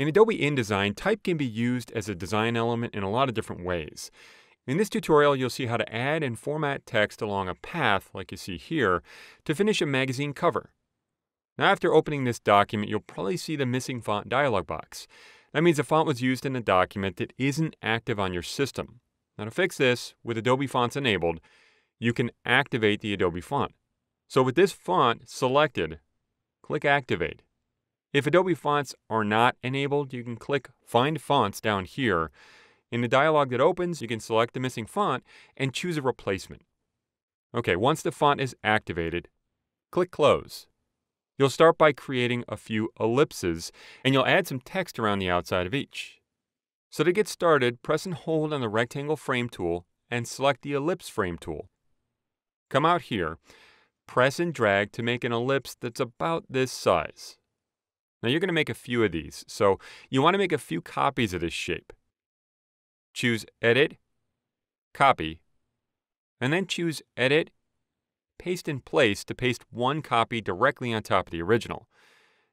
In Adobe InDesign, type can be used as a design element in a lot of different ways. In this tutorial, you'll see how to add and format text along a path, like you see here, to finish a magazine cover. Now, after opening this document, you'll probably see the missing font dialog box. That means the font was used in a document that isn't active on your system. Now, to fix this, with Adobe Fonts enabled, you can activate the Adobe font. So with this font selected, click Activate. If Adobe fonts are not enabled, you can click Find Fonts down here. In the dialog that opens, you can select the missing font and choose a replacement. Okay, once the font is activated, click Close. You'll start by creating a few ellipses, and you'll add some text around the outside of each. So to get started, press and hold on the Rectangle Frame tool and select the Ellipse Frame tool. Come out here, press and drag to make an ellipse that's about this size. Now you're going to make a few of these, so you want to make a few copies of this shape. Choose Edit, Copy, and then choose Edit, Paste in Place to paste one copy directly on top of the original.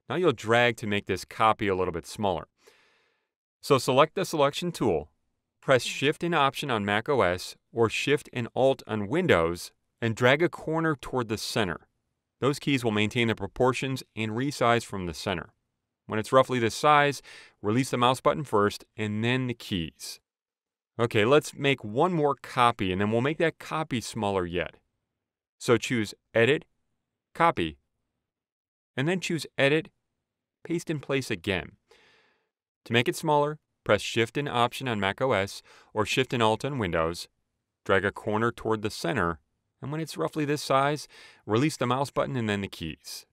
Now you'll drag to make this copy a little bit smaller. So select the Selection tool, press Shift and Option on Mac OS or Shift and Alt on Windows, and drag a corner toward the center. Those keys will maintain the proportions and resize from the center. When it's roughly this size, release the mouse button first and then the keys. Okay, let's make one more copy and then we'll make that copy smaller yet. So choose Edit, Copy, and then choose Edit, Paste in Place again. To make it smaller, press Shift and Option on Mac OS or Shift and Alt on Windows, drag a corner toward the center, and when it's roughly this size, release the mouse button and then the keys.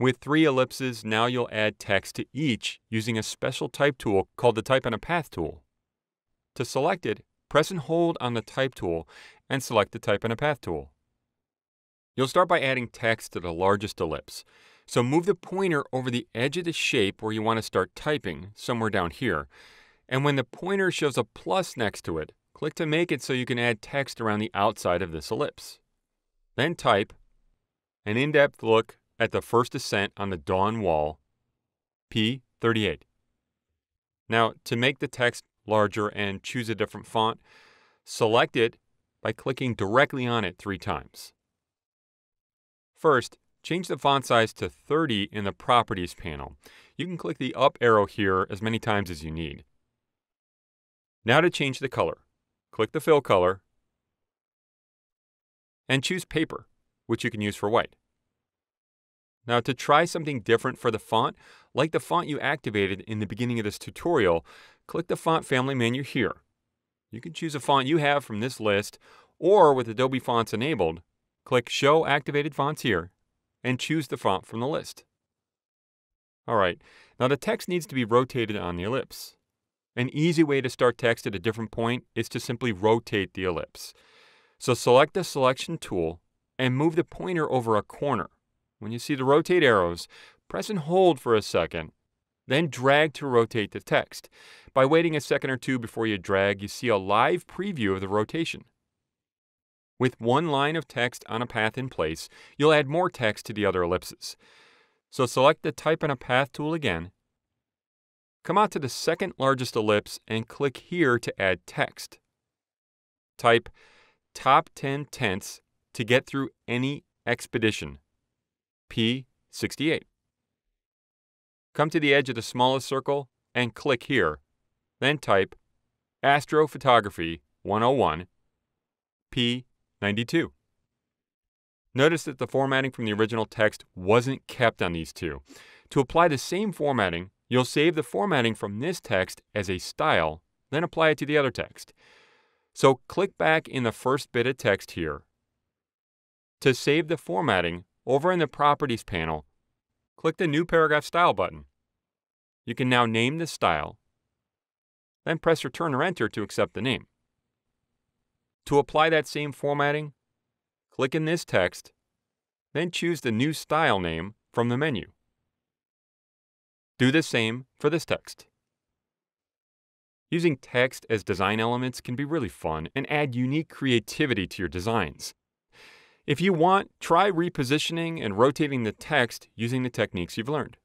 With three ellipses, now you'll add text to each using a special type tool called the Type on a Path tool. To select it, press and hold on the Type tool and select the Type on a Path tool. You'll start by adding text to the largest ellipse. So move the pointer over the edge of the shape where you want to start typing, somewhere down here. And when the pointer shows a plus next to it, click to make it so you can add text around the outside of this ellipse. Then type an in-depth look at the first ascent on the dawn wall, P38. Now, to make the text larger and choose a different font, select it by clicking directly on it three times. First, change the font size to 30 in the Properties panel. You can click the up arrow here as many times as you need. Now to change the color, click the fill color and choose paper, which you can use for white. Now to try something different for the font, like the font you activated in the beginning of this tutorial, click the font family menu here. You can choose a font you have from this list, or with Adobe Fonts enabled, click Show Activated Fonts here, and choose the font from the list. Alright, now the text needs to be rotated on the ellipse. An easy way to start text at a different point is to simply rotate the ellipse. So select the Selection tool and move the pointer over a corner. When you see the rotate arrows, press and hold for a second, then drag to rotate the text. By waiting a second or two before you drag, you see a live preview of the rotation. With one line of text on a path in place, you'll add more text to the other ellipses. So select the Type on a Path tool again, come out to the second largest ellipse and click here to add text. Type top 10 tenths to get through any expedition. P68. Come to the edge of the smallest circle and click here. Then type Astrophotography 101 P92. Notice that the formatting from the original text wasn't kept on these two. To apply the same formatting, you'll save the formatting from this text as a style, then apply it to the other text. So click back in the first bit of text here. To save the formatting, over in the Properties panel, click the New Paragraph Style button. You can now name the style, then press Return or Enter to accept the name. To apply that same formatting, click in this text, then choose the new style name from the menu. Do the same for this text. Using text as design elements can be really fun and add unique creativity to your designs. If you want, try repositioning and rotating the text using the techniques you've learned.